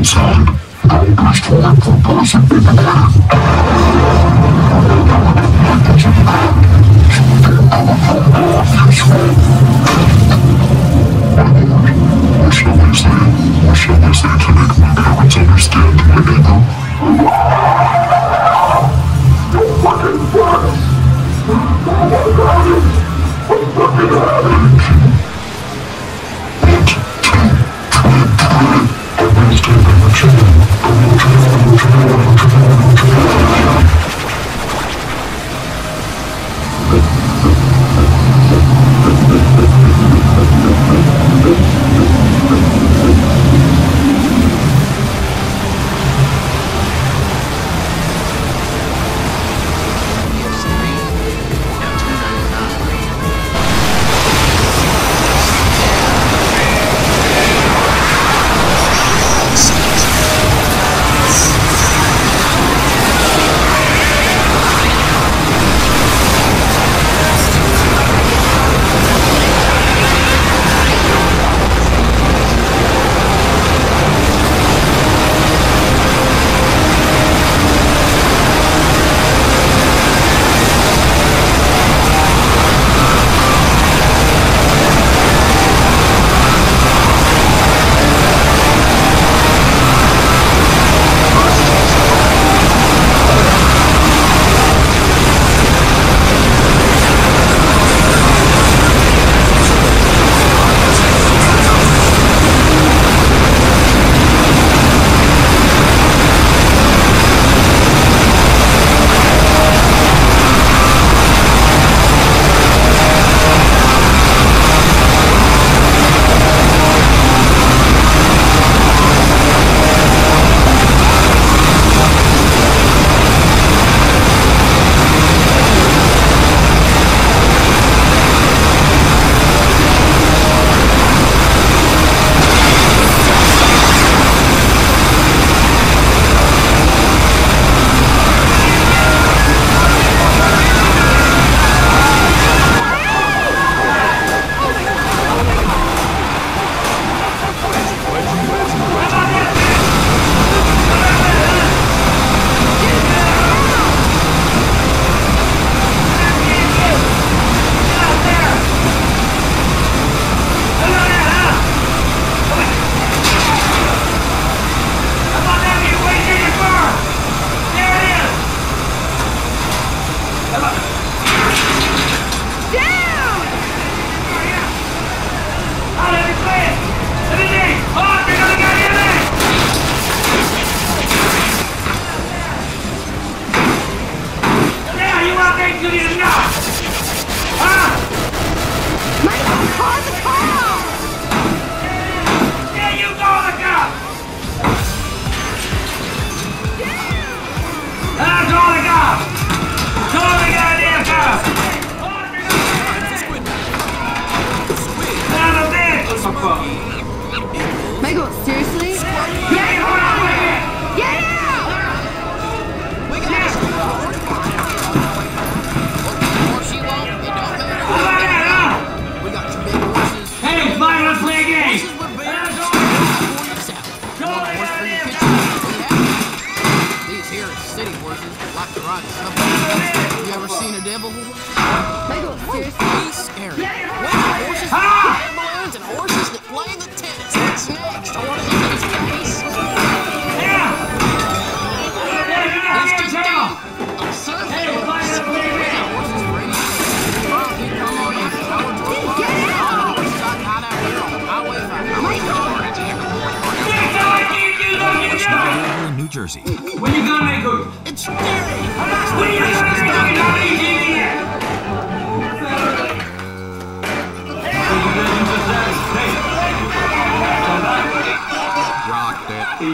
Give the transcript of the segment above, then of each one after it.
Attention, all not composite began. Attention, shooting our power,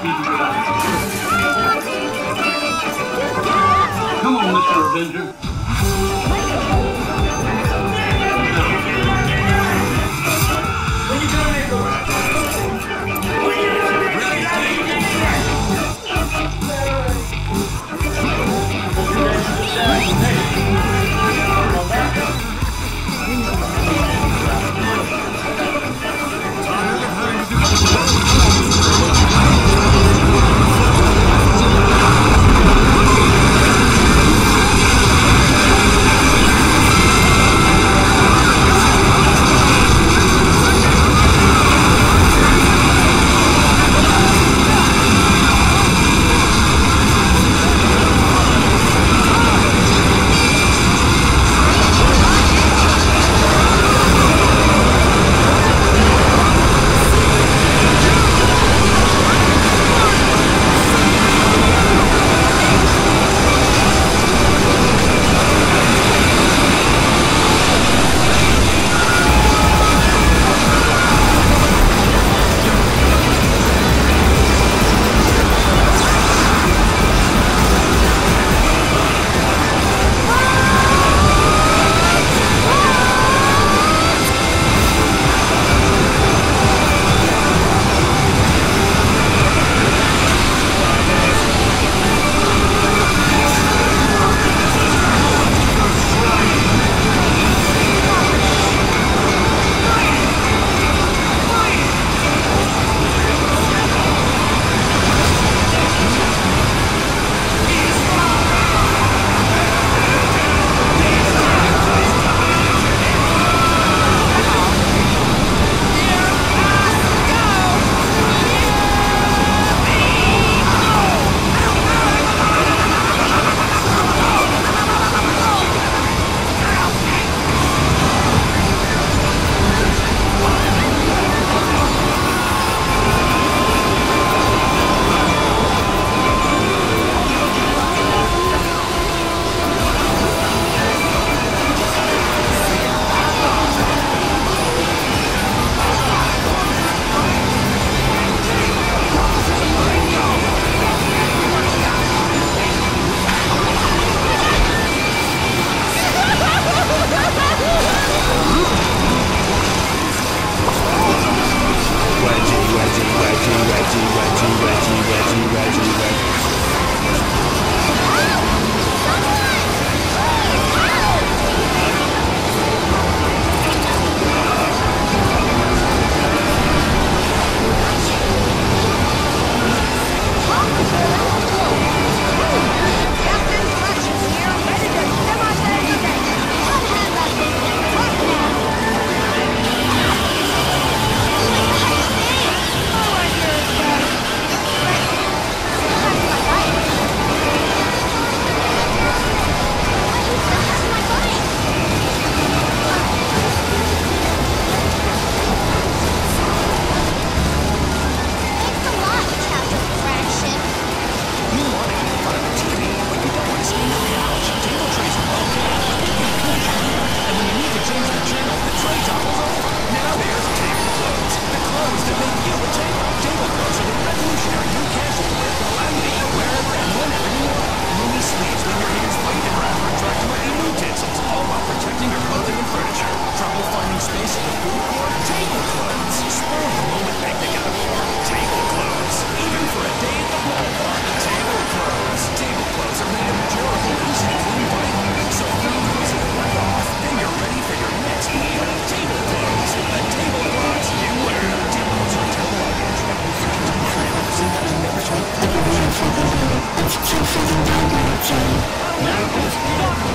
Come on, Mr. Avenger.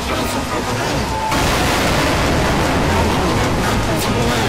Oh, my God.